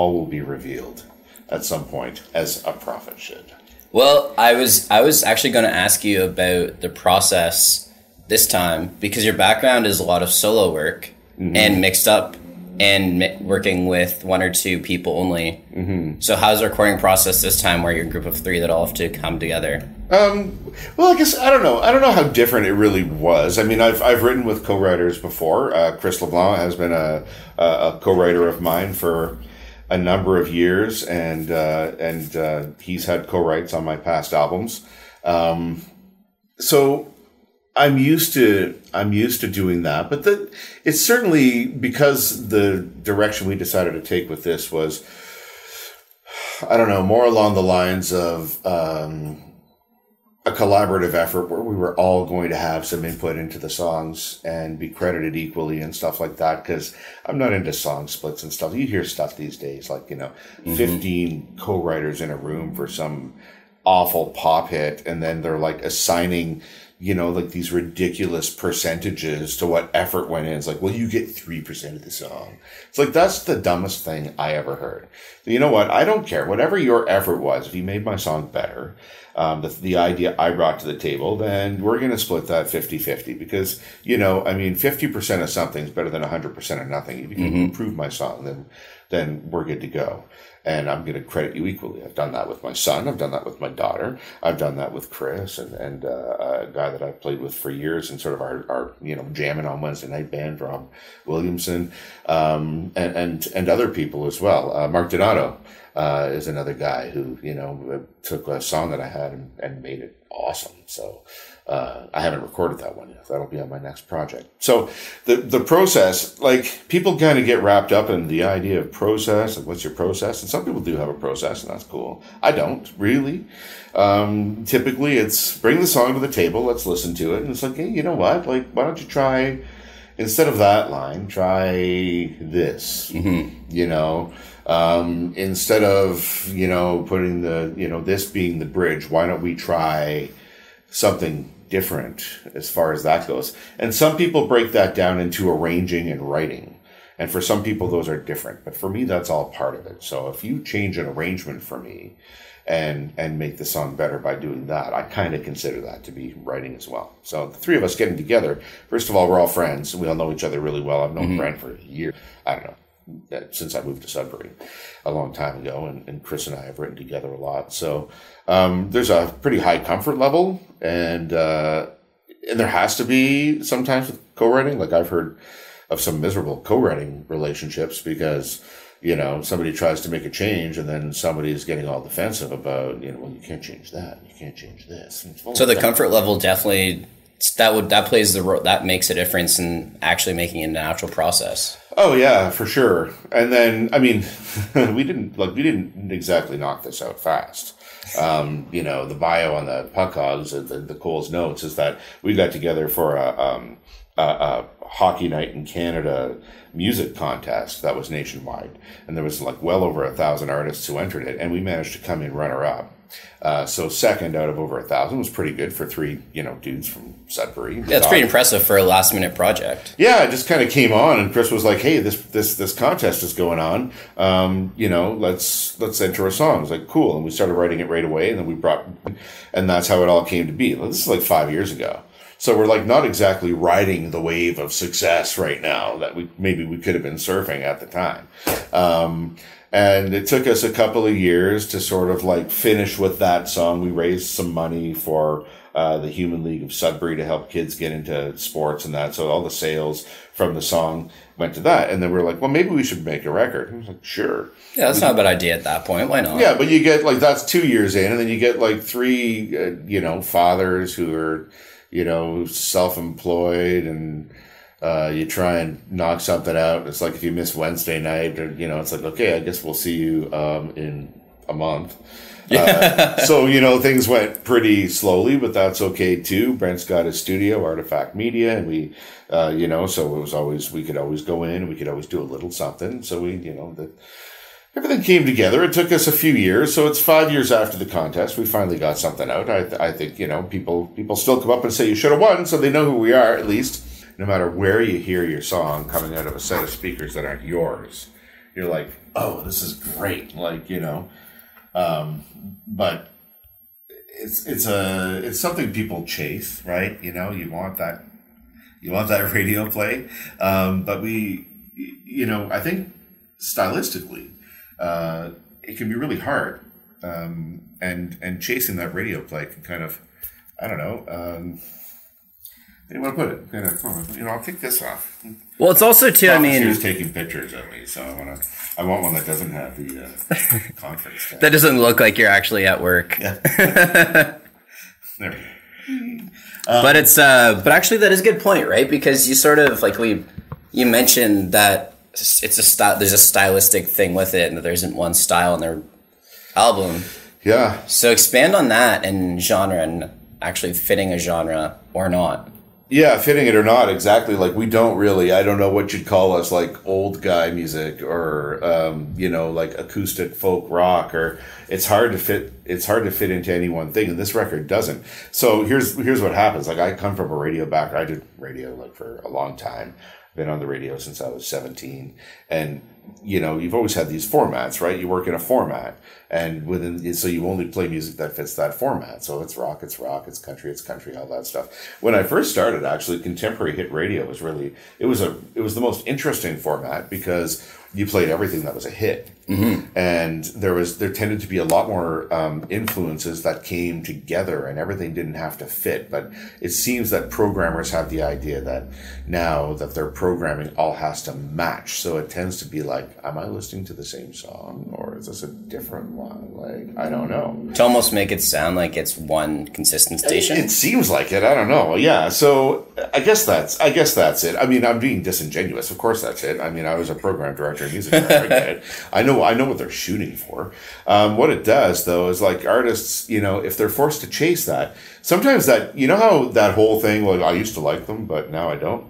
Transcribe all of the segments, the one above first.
all will be revealed at some point, as a prophet should. Well, I was I was actually going to ask you about the process this time because your background is a lot of solo work Mm-hmm. and mixed up and mi- working with one or two people only. Mm-hmm. So how's the recording process this time where you're a group of three that all have to come together? Um, well, I guess I don't know. I don't know how different it really was. I mean, I've I've written with co-writers before. Uh, Chris LeBlanc has been a, a, a co-writer of mine for a number of years, and uh, and uh, he's had co-writes on my past albums. Um, so I'm used to I'm used to doing that, but the, it's certainly because the direction we decided to take with this was, I don't know, more along the lines of um, a collaborative effort where we were all going to have some input into the songs and be credited equally and stuff like that. Because I'm not into song splits and stuff. You hear stuff these days like you know, mm-hmm. 15 co-writers in a room for some awful pop hit, and then they're like assigning you know, like these ridiculous percentages to what effort went in. It's like, well, you get 3% of the song. It's like, that's the dumbest thing I ever heard. You know what? I don't care. Whatever your effort was, if you made my song better, um, the, the idea I brought to the table, then we're going to split that 50 50 because, you know, I mean, 50% of something is better than 100% of nothing. If you can improve my song, then, then we're good to go and I'm going to credit you equally. I've done that with my son. I've done that with my daughter. I've done that with Chris and, and uh, a guy that I've played with for years and sort of our, our you know, jamming on Wednesday night band, Rob Williamson, um, and, and, and other people as well. Uh, Mark Donato uh, is another guy who, you know, took a song that I had and, and made it awesome. So uh, I haven't recorded that one yet. That'll be on my next project. So the the process, like people kind of get wrapped up in the idea of process and what's your process, and some people do have a process, and that's cool. I don't really. Um, typically, it's bring the song to the table, let's listen to it, and it's like, hey, you know what? Like, why don't you try instead of that line, try this. You know, um, instead of you know putting the you know this being the bridge, why don't we try something different as far as that goes? And some people break that down into arranging and writing. And for some people, those are different. But for me, that's all part of it. So if you change an arrangement for me and and make the song better by doing that, I kind of consider that to be writing as well. So the three of us getting together, first of all, we're all friends. We all know each other really well. I've known Brent for a year. I don't know. Since I moved to Sudbury a long time ago, and, and Chris and I have written together a lot. So um, there's a pretty high comfort level, and uh, and there has to be sometimes with co-writing. Like I've heard of some miserable co-writing relationships because you know somebody tries to make a change and then somebody is getting all defensive about you know well you can't change that you can't change this And it's, well, So the comfort level definitely that would that plays the role that makes a difference in actually making it a natural process. Oh yeah, for sure. And then I mean, we didn't like we didn't exactly knock this out fast. Um, you know, the bio on the Puckhogs, the, the Coles notes is that we got together for a, um, a, a hockey night in Canada music contest that was nationwide, and there was like well over a thousand artists who entered it, and we managed to come in runner up. Uh, so second out of over a thousand was pretty good for three, you know, dudes from Sudbury. Yeah, it's pretty impressive for a last minute project. Yeah, it just kind of came on, and Chris was like, "Hey, this this this contest is going on. Um, you know, let's let's enter a song." I was like, "Cool," and we started writing it right away, and then we brought, and that's how it all came to be. This is like five years ago, so we're like not exactly riding the wave of success right now that we maybe we could have been surfing at the time. Um, and it took us a couple of years to sort of like finish with that song. We raised some money for uh, the Human League of Sudbury to help kids get into sports and that. So all the sales from the song went to that. And then we are like, well, maybe we should make a record. And I was like, sure. Yeah, that's not a bad idea at that point. Why not? Yeah, but you get like that's two years in, and then you get like three, uh, you know, fathers who are, you know, self-employed, and uh, you try and knock something out. It's like if you miss Wednesday night, or you know, it's like okay, I guess we'll see you um, in a month. Uh, so you know things went pretty slowly, but that's okay too. Brent's got his studio, Artifact Media, and we, uh, you know, so it was always we could always go in, we could always do a little something. So we, you know, the everything came together. It took us a few years, so it's five years after the contest. We finally got something out. I, I think you know people people still come up and say you should have won, so they know who we are at least. No matter where you hear your song coming out of a set of speakers that aren't yours, you're like, oh, this is great. Like, you know, um, but it's, it's a, it's something people chase, right? You know, you want that, you want that radio play. Um, but we, you know, I think stylistically, uh, it can be really hard. Um, and, and chasing that radio play can kind of, I don't know, um, how do you want to put it? Kind of, you know, I'll take this off. Well, it's also too. I mean, He's taking pictures of me, so I want to. I want one that doesn't have the uh, conference. Tab. that doesn't look like you're actually at work. Yeah. there we go. but it's uh but actually that is a good point right because you sort of like we you mentioned that it's a style there's a stylistic thing with it and there isn't one style in their album Yeah, so expand on that and genre and actually fitting a genre or not yeah, fitting it or not, exactly. Like we don't really. I don't know what you'd call us, like old guy music or um, you know, like acoustic folk rock. Or it's hard to fit. It's hard to fit into any one thing, and this record doesn't. So here's here's what happens. Like I come from a radio background. I did radio like for a long time. Been on the radio since I was 17, and you know, you've always had these formats, right? You work in a format, and within so you only play music that fits that format. So it's rock, it's rock, it's country, it's country, all that stuff. When I first started, actually, contemporary hit radio was really it was a it was the most interesting format because you played everything that was a hit, and there was there tended to be a lot more um, influences that came together, and everything didn't have to fit. But it seems that programmers have the idea that now that their programming all has to match, so it tends to be like, am I listening to the same song, is this a different one? Like I don't know. to almost make it sound like it's one consistent station It seems like it. I don't know. Yeah. So I guess that's. I guess that's it. I mean, I'm being disingenuous. Of course, that's it. I mean, I was a program director music. director. I get it. I know. I know what they're shooting for. Um, what it does, though, is like artists. You know, if they're forced to chase that, sometimes that. You know how that whole thing. Well, I used to like them, but now I don't.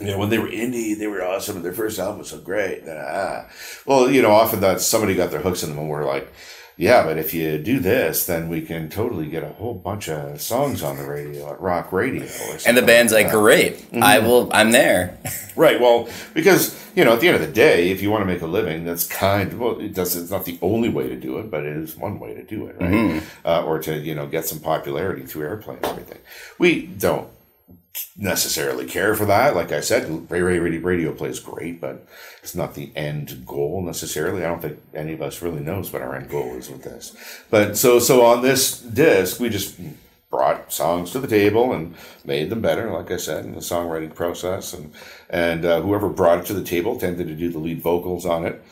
You know, when they were indie, they were awesome, and their first album was so great. Ah. Well, you know, often that somebody got their hooks in them, and we're like, yeah, but if you do this, then we can totally get a whole bunch of songs on the radio at rock radio. And the band's like that. great i Mm-hmm. will i'm there right? Well, because you know, at the end of the day, if you want to make a living, that's kind. Of, Well, it does. It's not the only way to do it, but it is one way to do it, right? Uh, or to you know get some popularity through airplay and everything. We don't necessarily care for that. Like I said, Ray Ray Radio, plays great, but it's not the end goal necessarily. I don't think any of us really knows what our end goal is with this. But so so on this disc, we just brought songs to the table and made them better. Like I said, in the songwriting process, and and uh, whoever brought it to the table tended to do the lead vocals on it.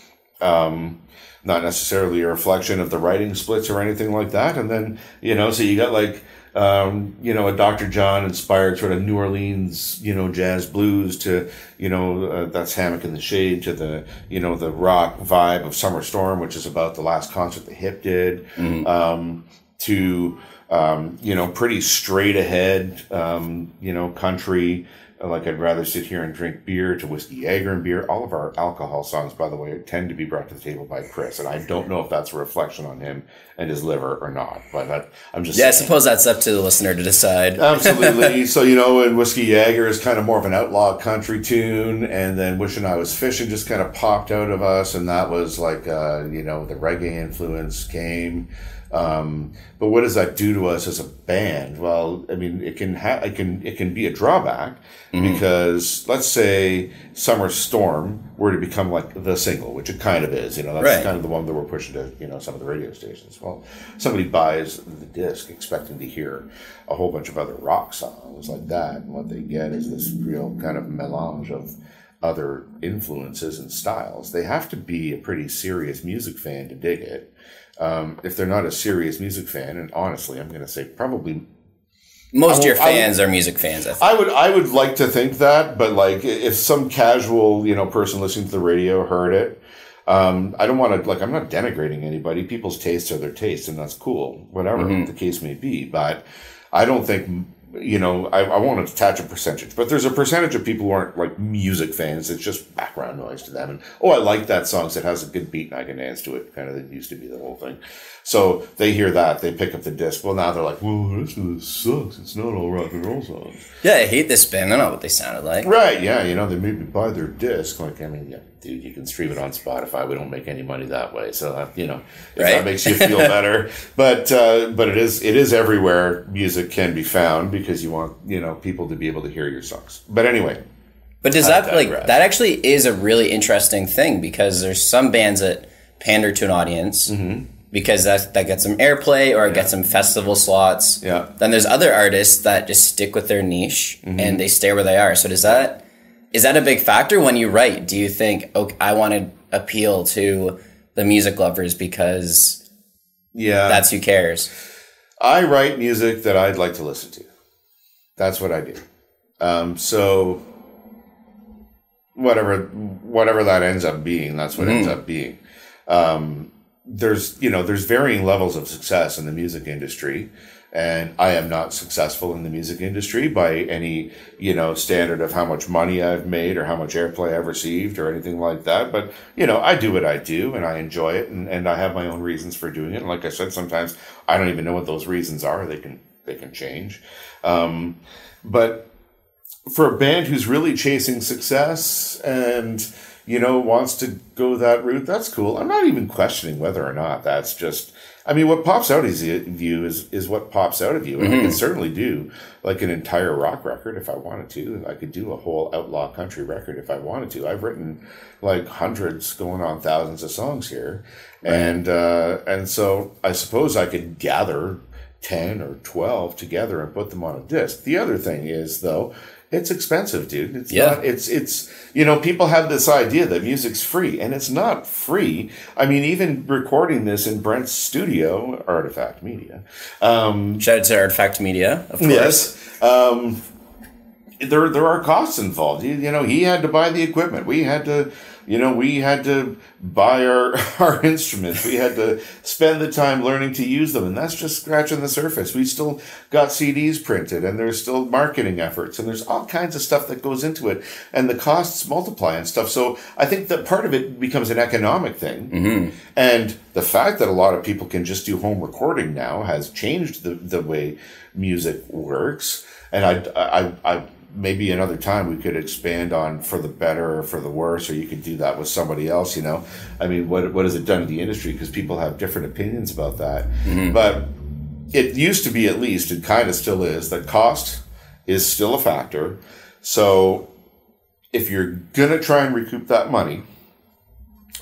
Um, not necessarily a reflection of the writing splits or anything like that. And then you know, so you got like um, you know, a Dr. John inspired sort of New Orleans, you know, jazz blues to, you know, uh, that's Hammock in the Shade to the, you know, the rock vibe of Summer Storm, which is about the last concert the Hip did, um, to, um, you know, pretty straight ahead, um, you know, country. Like I'd rather sit here and drink beer to whiskey Jaeger and beer. All of our alcohol songs, by the way, tend to be brought to the table by Chris, and I don't know if that's a reflection on him and his liver or not. But that, I'm just yeah i suppose that's up to the listener to decide Absolutely. so you know, and Whiskey Jaeger is kind of more of an outlaw country tune, and then Wishing I Was Fishing just kind of popped out of us, and that was like, uh, you know, the reggae influence came. Um, but what does that do to us as a band? Well, I mean, it can ha- it can it can be a drawback because let's say Summer Storm were to become like the single, which it kind of is. You know, that's Right. kind of the one that we're pushing to you know some of the radio stations. Well, somebody buys the disc expecting to hear a whole bunch of other rock songs like that, and what they get is this real kind of melange of other influences and styles. They have to be a pretty serious music fan to dig it. Um, if they're not a serious music fan, and honestly, I'm going to say probably most of your fans are music fans i think I would I would like to think that, but like if some casual you know person listening to the radio heard it, um, I don't want to like I'm not denigrating anybody. People's tastes are their tastes, and that's cool, whatever the case may be. But I don't think you know, I, I won't attach a percentage, but there's a percentage of people who aren't like music fans. It's just background noise to them. And oh, I like that song. So it has a good beat and I can dance to it. Kind of it used to be the whole thing. So they hear that, they pick up the disc. Well, now they're like, well, this, this sucks. It's not all rock and roll songs. Yeah, I hate this band. I don't know what they sounded like. Right, yeah, you know, they maybe buy their disc. Like, I mean, yeah, dude, you can stream it on Spotify. We don't make any money that way. So, uh, you know, if Right. that makes you feel better. but, uh, but it is, it is everywhere music can be found because you want, you know, people to be able to hear your songs. But anyway, But does that like that actually is a really interesting thing because there's some bands that pander to an audience Mm-hmm. because that that gets some airplay or it gets some festival slots. Yeah. Mm-hmm. Then there's other artists that just stick with their niche and they stay where they are. So does that is that a big factor when you write? Do you think okay, I want to appeal to the music lovers because yeah, that's who cares? I write music that I'd like to listen to. That's what I do. Um, so whatever whatever that ends up being, that's what ends up being. Um, there's you know there's varying levels of success in the music industry, and I am not successful in the music industry by any you know standard of how much money I've made or how much airplay I've received or anything like that. But you know I do what I do and I enjoy it, and, and I have my own reasons for doing it. And like I said, sometimes I don't even know what those reasons are. They can they can change, um, but for a band who's really chasing success and you know wants to go that route that's cool. I'm not even questioning whether or not that's just i mean what pops out of you is is what pops out of you. And i can certainly do like an entire rock record if i wanted to. I could do a whole outlaw country record if i wanted to. I've written like hundreds going on thousands of songs here. And uh and so i suppose i could gather 10 or 12 together and put them on a disc. The other thing is though, it's expensive, dude. It's Yeah. not, it's, it's, you know, people have this idea that music's free and it's not free. I mean, even recording this in Brent's studio, Artifact Media, um, Shout out to Artifact Media, of course. Yes. Um, there, there are costs involved. You, you know, he had to buy the equipment. We had to, you know, we had to buy our, our instruments. We had to spend the time learning to use them. And that's just scratching the surface. We still got CDs printed and there's still marketing efforts and there's all kinds of stuff that goes into it. And the costs multiply and stuff. So I think that part of it becomes an economic thing. Mm-hmm. And the fact that a lot of people can just do home recording now has changed the, the way music works. And I, I, I, maybe another time we could expand on for the better or for the worse, or you could do that with somebody else, you know? I mean, what, what has it done to the industry? Because people have different opinions about that. Mm-hmm. But it used to be, at least, it kind of still is, that cost is still a factor. So if you're going to try and recoup that money,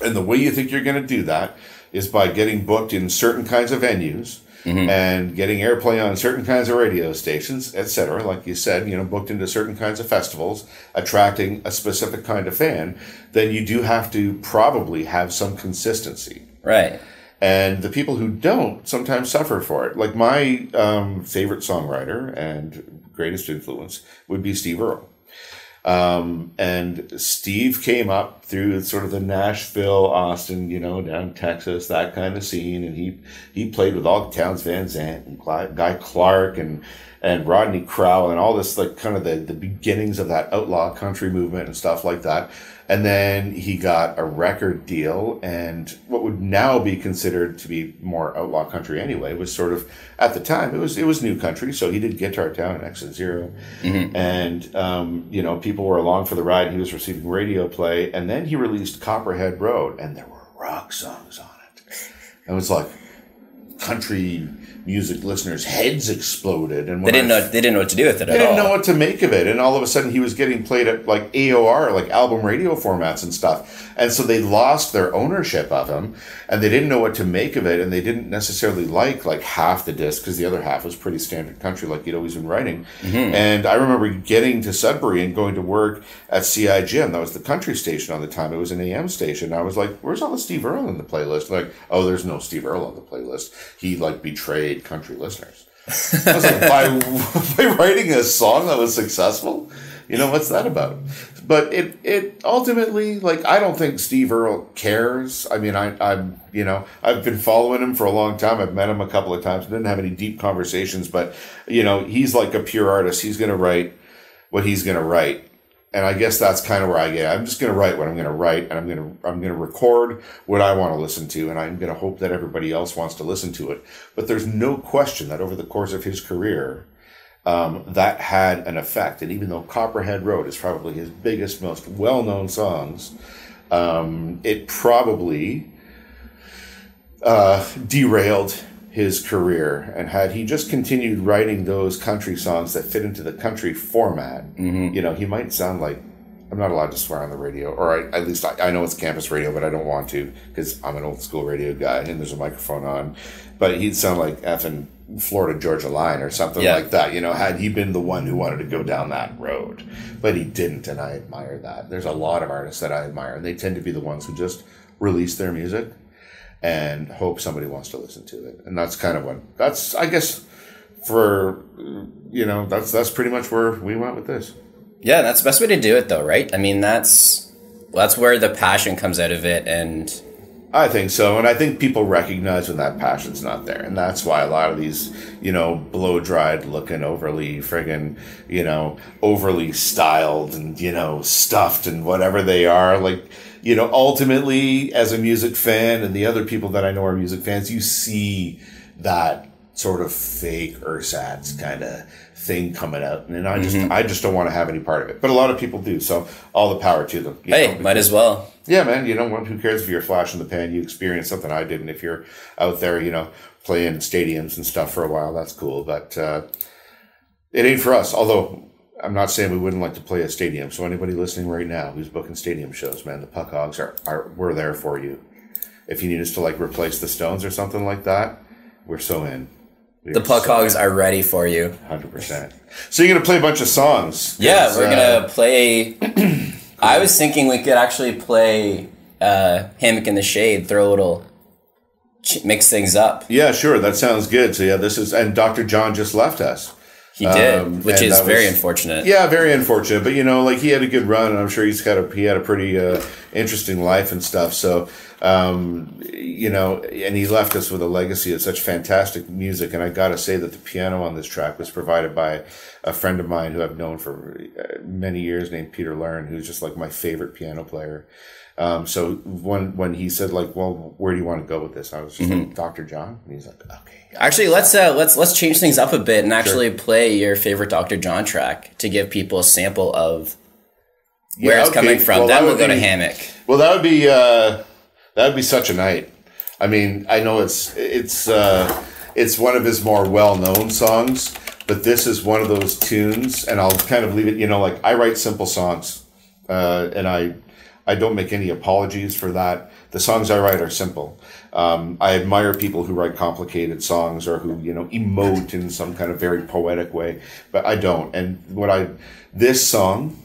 and the way you think you're going to do that is by getting booked in certain kinds of venues and getting airplay on certain kinds of radio stations, etc. Like you said, you know, booked into certain kinds of festivals, attracting a specific kind of fan, then you do have to probably have some consistency. Right. And the people who don't sometimes suffer for it. Like my um, favorite songwriter and greatest influence would be Steve Earle. Um, and Steve came up through sort of the Nashville, Austin, you know, down Texas, that kind of scene. And he, he played with all the Townes Van Zandt and Guy Clark and, and Rodney Crowell and all this, like kind of the, the beginnings of that outlaw country movement and stuff like that. And then he got a record deal and what would now be considered to be more outlaw country anyway was sort of at the time it was it was new country. So he did Guitar Town and Exit 0 and um, you know people were along for the ride. He was receiving radio play. And then he released Copperhead Road and there were rock songs on it. And it was like country music listeners heads exploded and They didn't I know they didn't know what to do with it they didn't all. know what to make of it. And all of a sudden he was getting played at like AOR, like album radio formats and stuff. And so they lost their ownership of him and they didn't know what to make of it. And they didn't necessarily like like half the disc because the other half was pretty standard country like he'd always been writing. Mm-hmm. And I remember getting to Sudbury and going to work at CIGM. That was the country station on the time. It was an AM station. I was like, where's all the Steve Earle in the playlist? Like, oh, there's no Steve Earle on the playlist. He like betrayed country listeners. I was like, by, by writing a song that was successful, You know, what's that about? But it, it ultimately, like, I don't think Steve Earle cares. I mean, I, I'm, you know, I've been following him for a long time. I've met him a couple of times. Didn't have any deep conversations, but, you know, he's like a pure artist. He's going to write what he's going to write. And I guess that's kind of where I get. I'm just going to write what I'm going to write, and I'm going to I'm going to record what I want to listen to, and I'm going to hope that everybody else wants to listen to it. But there's no question that over the course of his career, um, that had an effect. And even though Copperhead Road is probably his biggest, most well-known songs, um, it probably uh, derailed his career. And had he just continued writing those country songs that fit into the country format, Mm-hmm. you know, he might sound like I'm not allowed to swear on the radio, or I, at least I, I know it's campus radio, but I don't want to because I'm an old school radio guy and there's a microphone on. But he'd sound like effing Florida Georgia Line or something Yeah. like that. You know, had he been the one who wanted to go down that road, but he didn't, and I admire that. There's a lot of artists that I admire, and they tend to be the ones who just release their music and hope somebody wants to listen to it. And that's kind of what that's I guess for you know that's that's pretty much where we went with this. Yeah, that's the best way to do it, though, right? I mean, that's that's where the passion comes out of it, and I think so, and I think people recognize when that passion's not there, and that's why a lot of these, you know, blow dried looking, overly friggin', you know, overly styled and you know stuffed and whatever they are, like, you know, ultimately as a music fan and the other people that I know are music fans, you see that sort of fake ersatz kind of thing coming out, and I just, I just don't want to have any part of it, but a lot of people do, so all the power to them. hey, know, might as well. yeah, man. You know, who cares if you're a flash in the pan? You experience something I didn't. If you're out there, you know, playing stadiums and stuff for a while, that's cool. But uh, it ain't for us. Although I'm not saying we wouldn't like to play a stadium. So anybody listening right now who's booking stadium shows, man, the Puckhogs are, are we're there for you. If you need us to like replace the Stones or something like that, we're so in. The Puckhogs are ready for you. Hundred percent. So you're gonna play a bunch of songs. Yeah, we're uh, gonna play. I was thinking we could actually play uh, "Hammock in the Shade," throw a little mix things up. Yeah, sure. That sounds good. So yeah, this is and Dr. John just left us. He did, Um, which is very was- unfortunate. Yeah, very unfortunate, but you know, like he had a good run, and I'm sure he's got a he had a pretty uh, interesting life and stuff. So, um, you know, and he left us with a legacy of such fantastic music. And I got to say that the piano on this track was provided by a friend of mine who I've known for uh, many years, named Peter Learn, who's just like my favorite piano player. Um, so when when he said like, "Well, where do you want to go with this?" I was just like, "Dr. John," and he's like, "Okay." Actually, let's uh, let's let's change things up a bit and actually play your favorite Dr. John track to give people a sample of where Yeah, it's okay. coming from. Well, then that we'll would go to be- Hammock. Well, that would be uh, that would be such a night. I mean, I know it's it's uh, it's one of his more well known songs, but this is one of those tunes, and I'll kind of leave it. You know, like I write simple songs, uh, and I I don't make any apologies for that. The songs I write are simple. Um, I admire people who write complicated songs or who you know emote in some kind of very poetic way, but I don't. And what I this song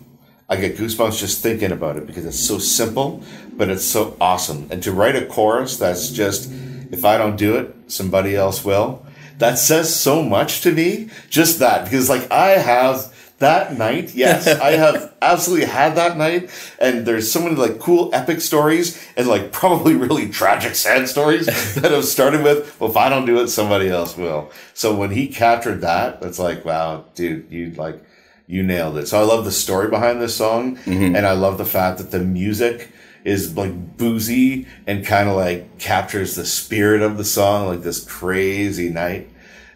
I get goosebumps just thinking about it because it's so simple, but it's so awesome. And to write a chorus that's just, if I don't do it, somebody else will. That says so much to me. Just that, because like I have that night, yes, I have absolutely had that night. And there's so many like cool epic stories and like probably really tragic sad stories that have started with, well, if I don't do it, somebody else will. So when he captured that, it's like, wow, dude, you like, you nailed it. So I love the story behind this song, and I love the fact that the music is like boozy and kind of like captures the spirit of the song, like this crazy night.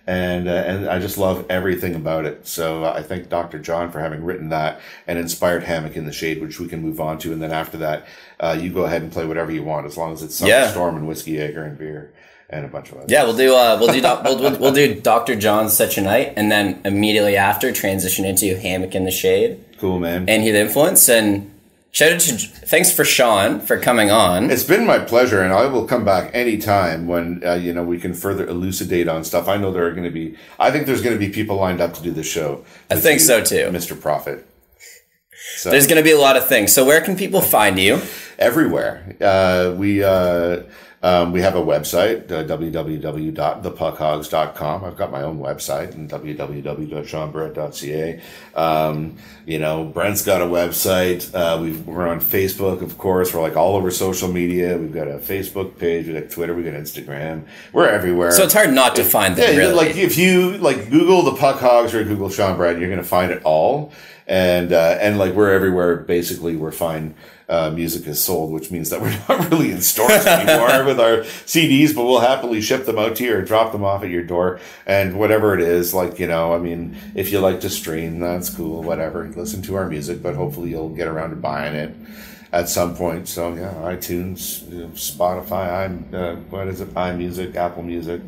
And uh, and I just love everything about it. So I thank Dr. John for having written that and inspired Hammock in the Shade, which we can move on to. And then after that, uh, you go ahead and play whatever you want, as long as it's Summer Yeah. Storm and Whiskey Jaeger and beer and a bunch of other. Yeah, we'll do uh, we'll do doc, we'll, we'll, we'll do Dr. John's Such a Night, and then immediately after transition into Hammock in the Shade Cool, man. and Heat Influence. And shout out to thanks for Sean for coming on. It's been my pleasure, and I will come back anytime when uh, you know we can further elucidate on stuff. I know there are going to be. I think there's going to be people lined up to do this show. I think so too. Mr. Prophet. So There's going to be a lot of things. So where can people find you? everywhere. Uh, we uh, Um, we have a website, uh, www.thepuckhogs.com. I've got my own website, and www.seanbarrette.ca. Um, you know, Brent's got a website. Uh, we are on Facebook, of course. We're like all over social media. We've got a Facebook page. We got Twitter. We got Instagram. We're everywhere. So it's hard not to find them. Yeah, really. like if you like Google the Puckhogs or Google Sean Barrette, you're going to find it all. And uh, and like we're everywhere. Basically, we're fine uh, music is sold, which means that we're not really in stores anymore with our CDs, but we'll happily ship them out to you or drop them off at your door. And whatever it is, like, you know, I mean, if you like to stream, that's cool, whatever. Listen to our music, but hopefully you'll get around to buying it at some point. So, yeah, iTunes, Spotify, I'm, uh, what is it, iMusic, Apple Music.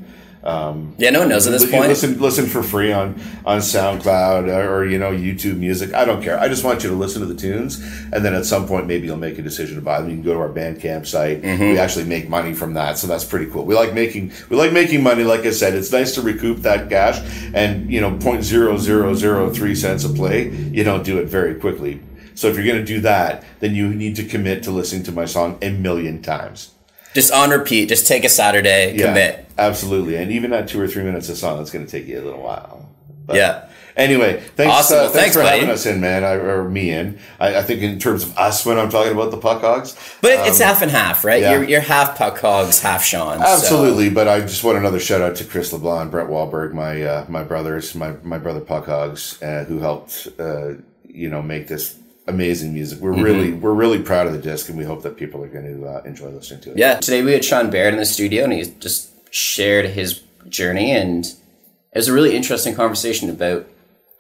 Um, yeah, no one knows at this point. Listen, listen for free on on SoundCloud or, or, you know YouTube Music. I don't care. I just want you to listen to the tunes, and then at some point maybe you'll make a decision to buy them. You can go to our Bandcamp site. Mm-hmm. We actually make money from that, so that's pretty cool. We like making we like making money. Like I said, it's nice to recoup that cash, and you know, point zero zero zero three cents a play. You don't do it very quickly. So if you're going to do that, then you need to commit to listening to my song a million times. Just on repeat. Just take a Saturday, yeah, commit. Absolutely. And even at two or three minutes of song, it's going to take you a little while. But yeah. Anyway, thanks, awesome. uh, well, thanks, thanks, for buddy. having us in, man. I, or me in. I, I, think in terms of us when I'm talking about the Puckhogs. But um, it's half and half, right? Yeah. You're, you're half Puckhogs, half Sean. Absolutely. So. But I just want another shout out to Chris LeBlanc Brent Wohlberg, my uh, my brothers, my my brother Puckhogs, uh, who helped uh, you know make this amazing music. We're mm-hmm. really we're really proud of the disc, and we hope that people are going to uh, enjoy listening to it. Yeah, today we had Sean Barrette in the studio, and he just shared his journey, and it was a really interesting conversation about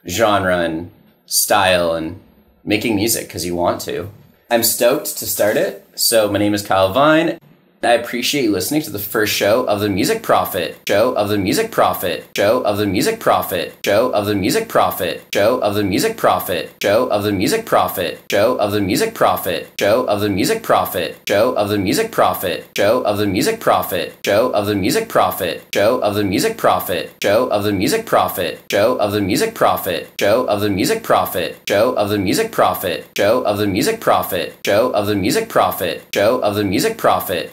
genre and style and making music because you want to. I'm stoked to start it. So my name is Kyle Vine. I appreciate you listening to the first show of the Music Prophet, show of the Music Prophet, show of the Music Prophet, show of the Music Prophet, show of the Music Prophet, show of the Music Prophet, show of the Music Prophet, show of the Music Prophet, show of the Music Prophet, show of the Music Prophet, show of the Music Prophet, show of the Music Prophet, show of the Music Prophet, show of the Music Prophet, show of the Music Prophet, show of the Music Prophet, show of the Music Prophet, show of the Music Prophet, show of the Music Prophet,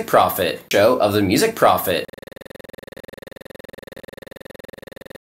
Music Prophet show of the Music Prophet.